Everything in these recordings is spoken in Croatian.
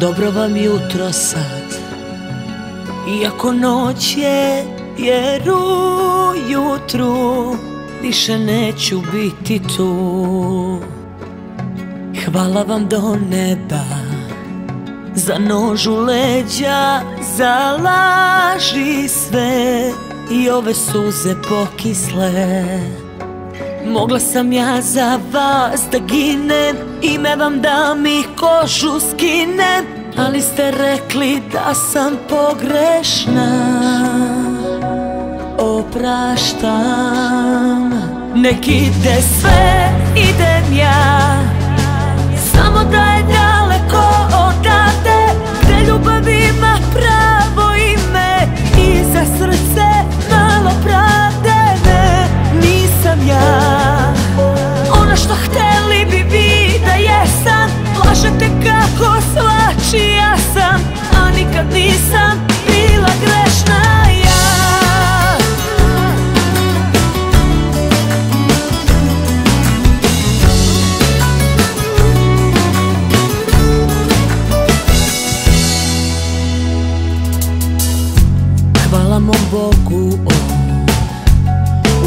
Dobro vam jutro sad. Iako noć je jer ujutru Više neću biti tu. Hvala vam do neba Za nožu leđa Za laži sve I ove suze pokisle Mogla sam ja za vas da ginem Ime vam da mi kožu skinem Ali ste rekli da sam pogrešna. Opraštam Nek ide sve, bila Hvala mom Bogu on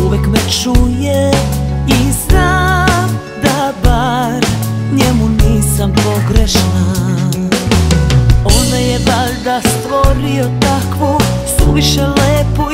Uvek me čuje valjda stvorio takvu Suviše lepu